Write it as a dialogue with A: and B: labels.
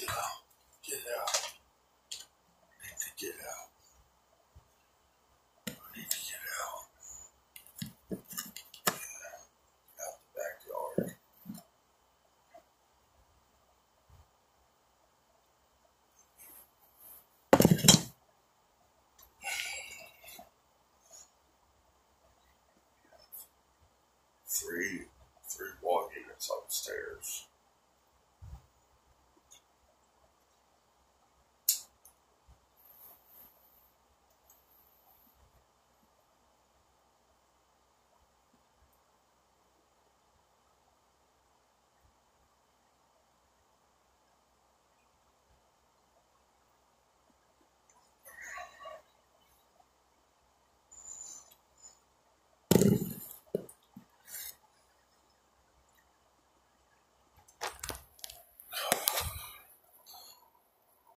A: Get out. Get out. I need to get out. I need to get out. Out the backyard. Three, three walk units upstairs.